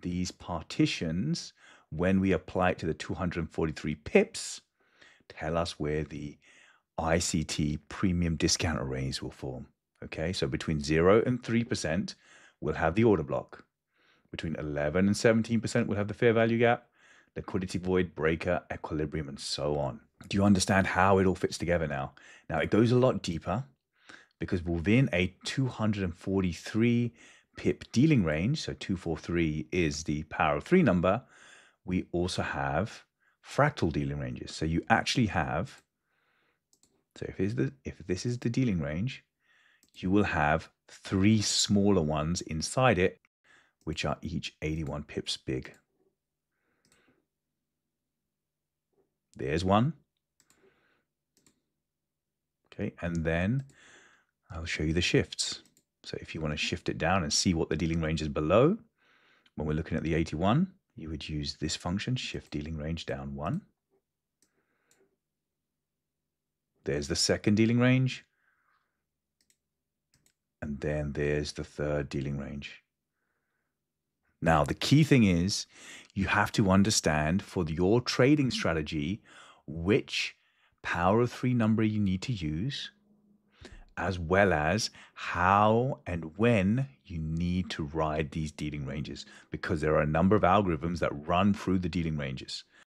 these partitions, when we apply it to the 243 pips, tell us where the ICT premium discount arrays will form. Okay, so between 0 and 3%, we'll have the order block. Between 11 and 17%, we'll have the fair value gap, liquidity void, breaker, equilibrium, and so on. Do you understand how it all fits together now? Now, it goes a lot deeper because within a 243 pip dealing range, so 243 is the power of three number, we also have fractal dealing ranges. So you actually have, so if, is the, if this is the dealing range, you will have three smaller ones inside it, which are each 81 pips big. There's one. Okay, and then I'll show you the shifts. So if you want to shift it down and see what the dealing range is below, when we're looking at the 81, you would use this function, shift dealing range down one. There's the second dealing range. And then there's the third dealing range. Now, the key thing is you have to understand for your trading strategy which power of three number you need to use as well as how and when you need to ride these dealing ranges because there are a number of algorithms that run through the dealing ranges.